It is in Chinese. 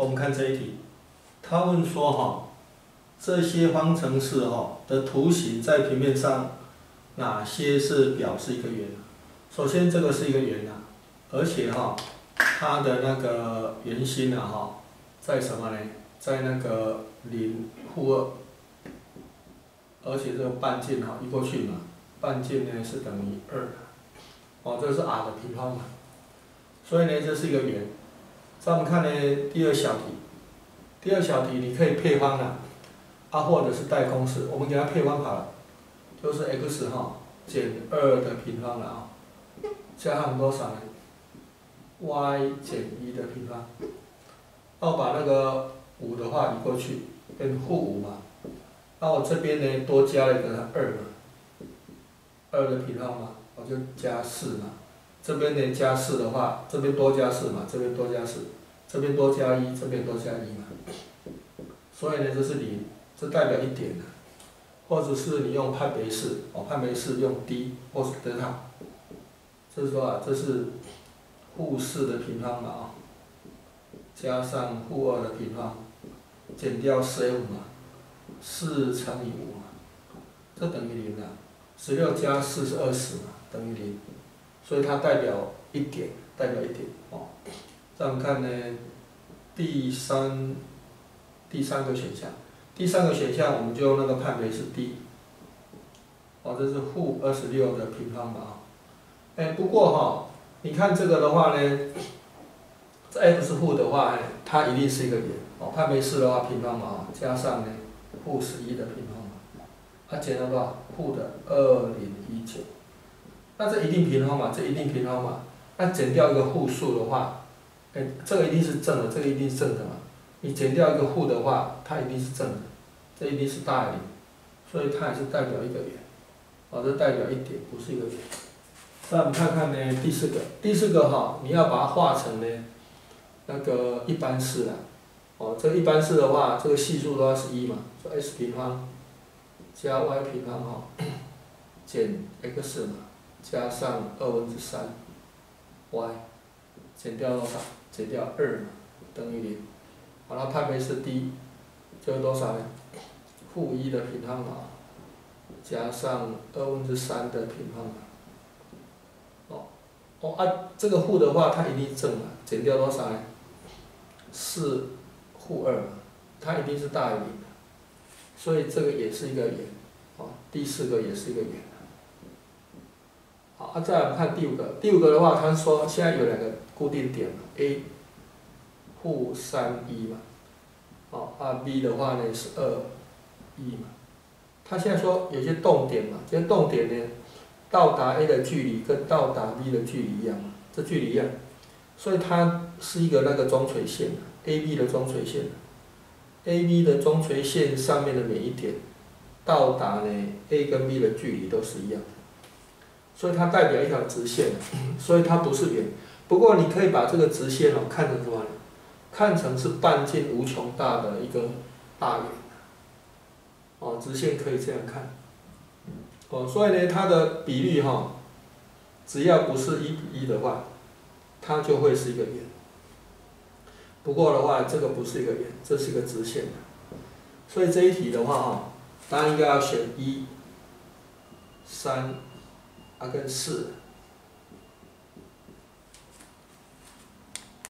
我们看这一题，他问说哈，这些方程式哈的图形在平面上哪些是表示一个圆？首先这个是一个圆呐，而且哈，它的那个圆心啊哈，在什么呢？在那个零负二，而且这个半径哈移过去嘛，半径呢是等于二，哦，这是 r 的平方嘛，所以呢这是一个圆。再我们看呢第二小题，第二小题你可以配方了，啊或者是代公式，我们给它配方好了，就是 x 哈减二的平方了啊，加上多少呢？y 减一的平方，那我把那个五的话移过去，变负五嘛，那我这边呢多加了一个二嘛，二的平方嘛，我就加四嘛。这边呢加四的话，这边多加四嘛，这边多加四，这边多加一，这边多加一嘛。所以呢，这是零，这代表一点的，或者是你用判别式，哦，判别式用 d 或是德塔，这是说啊，这是负四的平方嘛啊，加上负二的平方，减掉四五嘛，四乘以五嘛，这等于零啊，十六加四是二十嘛，等于零。所以它代表一点，代表一点哦。这样看呢，第三第三个选项，第三个选项我们就用那个判别是 d，哦，这是负二十六的平方嘛。哎，不过哈，你看这个的话呢，这 f 是负的话，哎，它一定是一个点哦。判别式的话，平方嘛，加上呢负十一的平方嘛，它减了多少？负的二零一九。那这一定平方嘛？这一定平方嘛？那减掉一个负数的话，哎，这个一定是正的，这个一定是正的嘛？你减掉一个负的话，它一定是正的，这一定是大于零，所以它也是代表一个圆，哦，这代表一点，不是一个圆。那我们看看呢，第四个，第四个哈，你要把它化成呢，那个一般式了，哦，这一般式的话，这个系数的话是一嘛，就 x 平方加 y 平方哈，减 x 嘛。加上二分之三，y 减掉多少？减掉二，等于零。好了，判别式 d 就是多少呢？负一的平方嘛，加上二分之三的平方嘛。哦，哦啊，这个负的话，它一定正嘛，减掉多少呢？四负二嘛，它一定是大于零的，所以这个也是一个圆。哦，第四个也是一个圆。啊，再来看第五个。第五个的话，他说现在有两个固定点嘛，a 负三一嘛，哦，啊 b 的话呢是二一嘛。他现在说有些动点嘛，这些动点呢，到达 a 的距离跟到达 b 的距离一样嘛，这距离一样，所以它是一个那个中垂线，a b 的中垂线，a b 的中垂线上面的每一点到达呢 a 跟 b 的距离都是一样。所以它代表一条直线，所以它不是圆。不过你可以把这个直线哦看成什么？看成是半径无穷大的一个大圆。哦，直线可以这样看。哦，所以呢，它的比率哈，只要不是一比一的话，它就会是一个圆。不过的话，这个不是一个圆，这是一个直线。所以这一题的话哈，大家应该要选一、三。他跟四